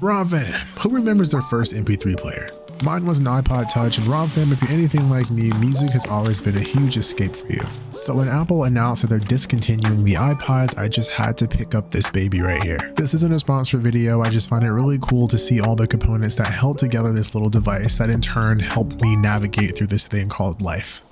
RomFam, who remembers their first MP3 player? Mine was an iPod Touch and RomFam, if you're anything like me, music has always been a huge escape for you. So when Apple announced that they're discontinuing the iPods, I just had to pick up this baby right here. This isn't a sponsored video, I just find it really cool to see all the components that held together this little device that in turn helped me navigate through this thing called life.